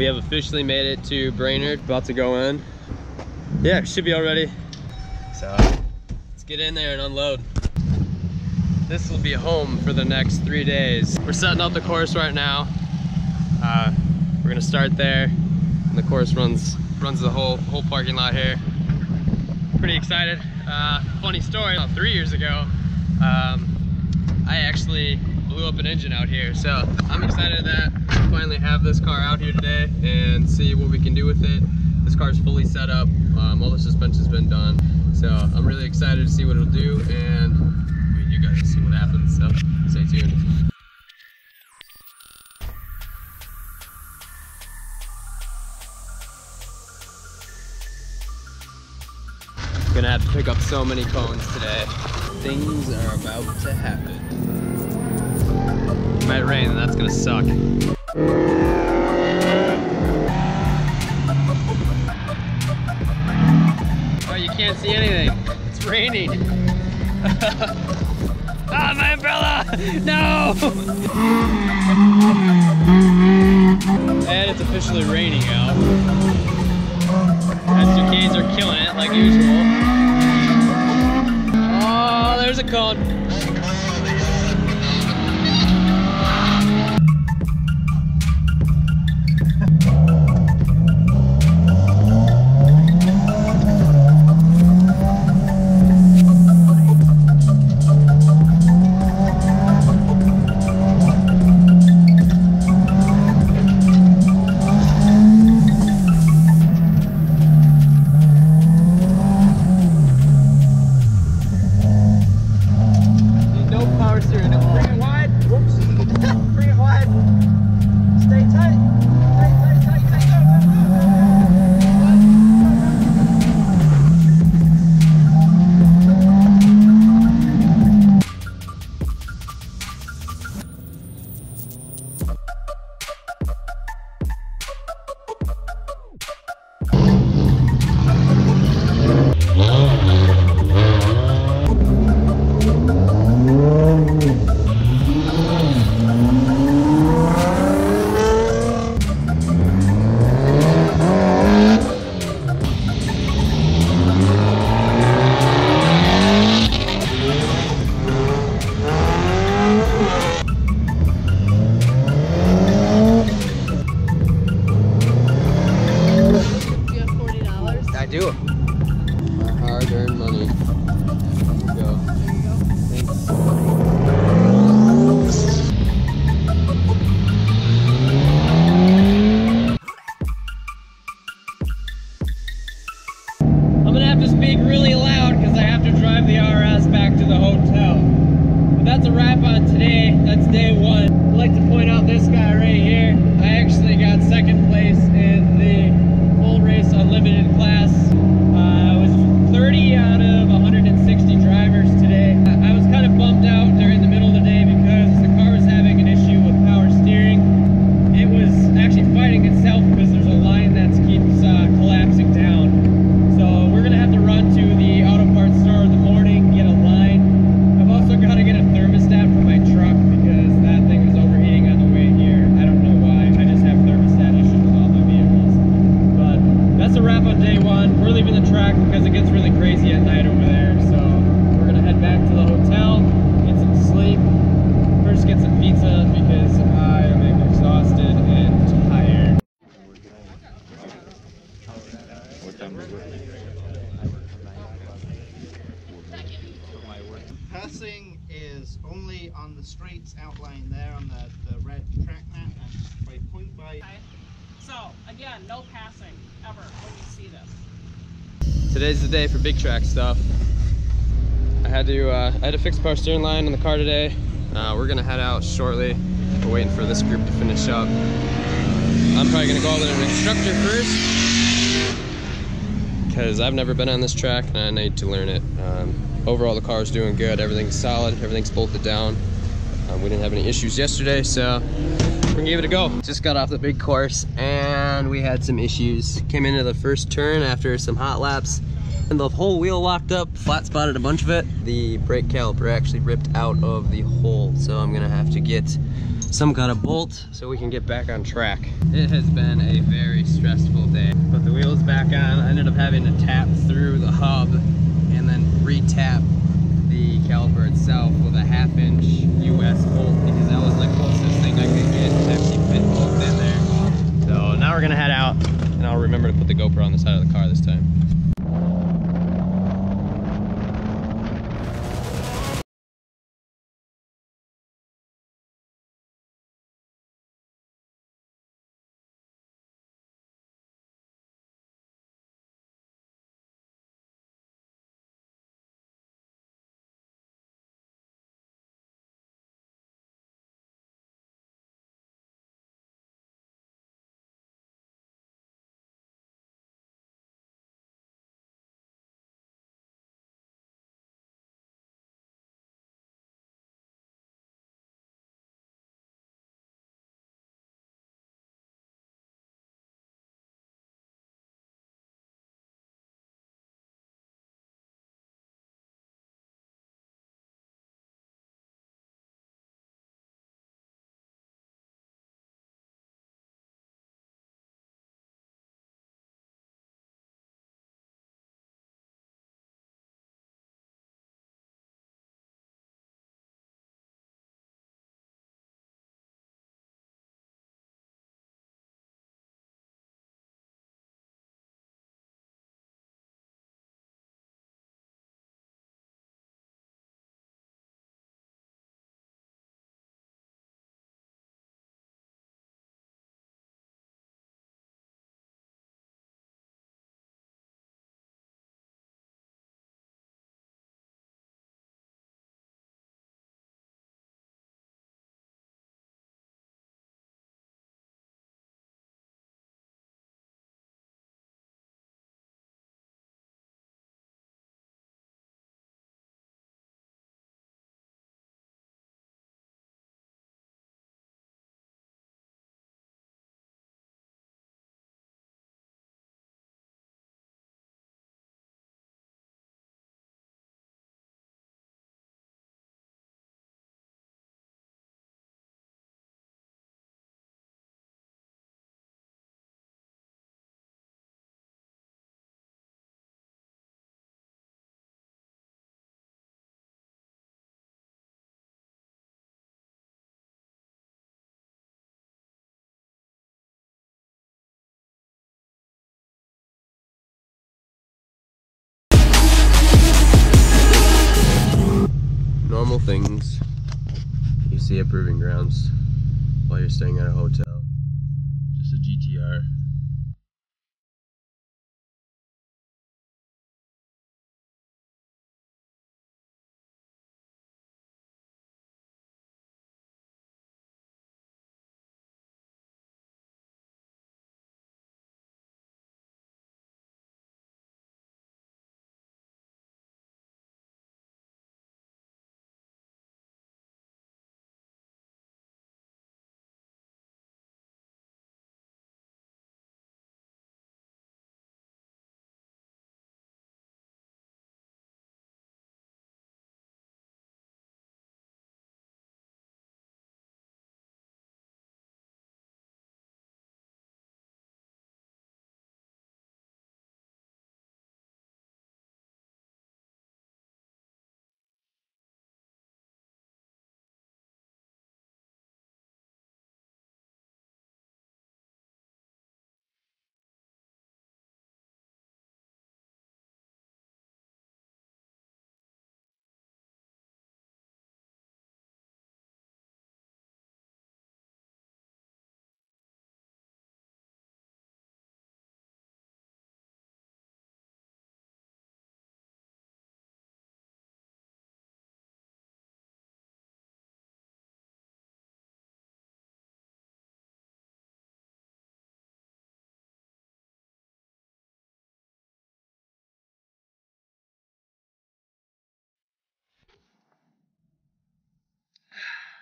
We have officially made it to Brainerd, about to go in. Yeah, should be all ready. So let's get in there and unload. This will be home for the next three days. We're setting up the course right now. Uh, we're gonna start there. And the course runs runs the whole whole parking lot here. Pretty excited. Uh, funny story, about three years ago, um, I actually blew up an engine out here. So I'm excited that finally have this car out here today and see what we can do with it. This car is fully set up. Um, all the suspension's been done. So I'm really excited to see what it'll do and I mean, you guys see what happens. So stay tuned. Gonna have to pick up so many cones today. Things are about to happen. It might rain and that's gonna suck. Oh, you can't see anything. It's raining. ah, my umbrella! No! and it's officially raining out. S2Ks are killing it like usual. Oh, there's a cone. Hard-earned money. Passing is only on the streets outlined there on the, the red track map and by point by Okay. So again, no passing ever when you see this. Today's the day for big track stuff. I had to uh, I had to fix the power steering line on the car today. Uh, we're gonna head out shortly. We're waiting for this group to finish up. I'm probably gonna go with an instructor first because I've never been on this track and I need to learn it. Um, overall, the car is doing good. Everything's solid. Everything's bolted down. Um, we didn't have any issues yesterday, so we're gonna give it a go. Just got off the big course and we had some issues. Came into the first turn after some hot laps and the whole wheel locked up, flat spotted a bunch of it. The brake caliper actually ripped out of the hole, so I'm gonna have to get some kind of bolt so we can get back on track. It has been a very stressful day. Put the wheels back on. I ended up having to tap through the hub and then re-tap the caliper itself with a half inch US bolt because that was the closest thing I could get to actually fit in there. So now we're gonna head out and I'll remember to put the GoPro on the side of the car this time. See at proving grounds while you're staying at a hotel.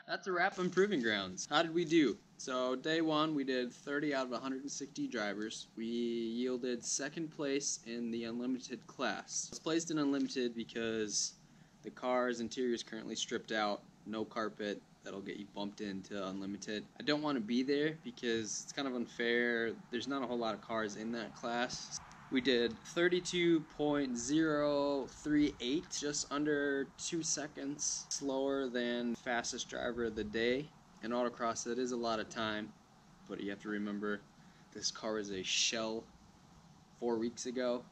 That's a wrap on Proving Grounds. How did we do? So day one, we did 30 out of 160 drivers. We yielded second place in the unlimited class. It's placed in unlimited because the car's interior is currently stripped out, no carpet, that'll get you bumped into unlimited. I don't want to be there because it's kind of unfair. There's not a whole lot of cars in that class. We did 32.038, just under two seconds slower than fastest driver of the day. In autocross, that is a lot of time, but you have to remember this car was a shell four weeks ago.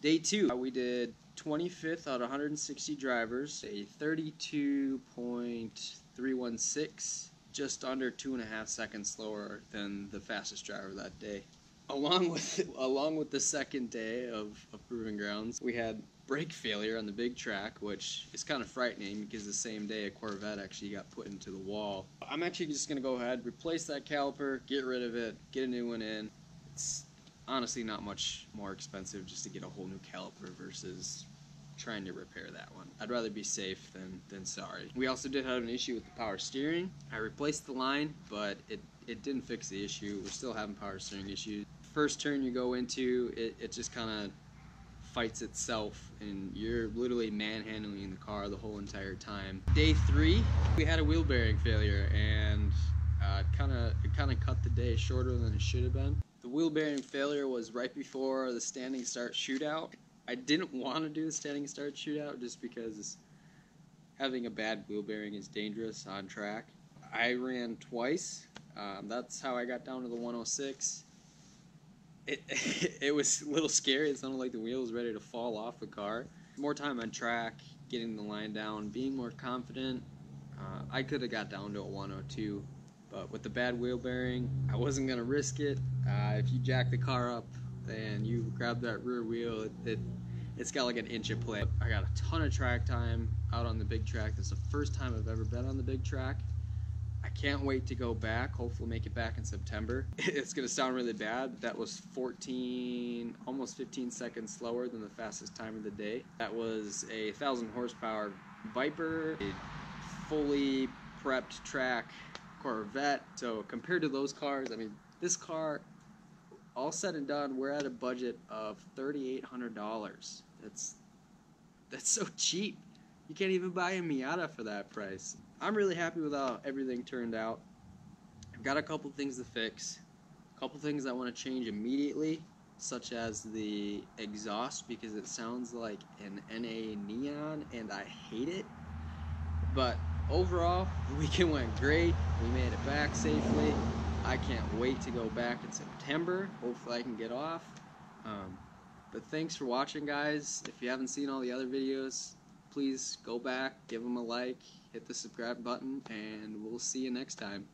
Day two, we did 25th out of 160 drivers, a 32.316, just under two and a half seconds slower than the fastest driver that day. Along with along with the second day of, of Proving Grounds, we had brake failure on the big track, which is kind of frightening because the same day a Corvette actually got put into the wall. I'm actually just gonna go ahead, replace that caliper, get rid of it, get a new one in. It's honestly not much more expensive just to get a whole new caliper versus trying to repair that one. I'd rather be safe than, than sorry. We also did have an issue with the power steering. I replaced the line, but it, it didn't fix the issue. We're still having power steering issues. First turn you go into, it, it just kind of fights itself and you're literally manhandling the car the whole entire time. Day three, we had a wheel bearing failure and uh, kind of it kind of cut the day shorter than it should have been. The wheel bearing failure was right before the standing start shootout. I didn't want to do the standing start shootout just because having a bad wheel bearing is dangerous on track. I ran twice. Um, that's how I got down to the 106 it it was a little scary. It sounded like the wheel was ready to fall off the car. More time on track, getting the line down, being more confident. Uh, I could have got down to a 102, but with the bad wheel bearing, I wasn't gonna risk it. Uh, if you jack the car up and you grab that rear wheel, it, it it's got like an inch of play. I got a ton of track time out on the big track. This is the first time I've ever been on the big track. I can't wait to go back. Hopefully, make it back in September. It's gonna sound really bad. That was 14, almost 15 seconds slower than the fastest time of the day. That was a thousand horsepower Viper, a fully prepped track Corvette. So compared to those cars, I mean, this car, all said and done, we're at a budget of $3,800. That's that's so cheap. You can't even buy a Miata for that price. I'm really happy with how everything turned out. I've got a couple things to fix, a couple things I want to change immediately, such as the exhaust because it sounds like an NA Neon and I hate it. But overall, the weekend went great. We made it back safely. I can't wait to go back in September. Hopefully I can get off. Um, but thanks for watching guys. If you haven't seen all the other videos, please go back, give them a like, hit the subscribe button, and we'll see you next time.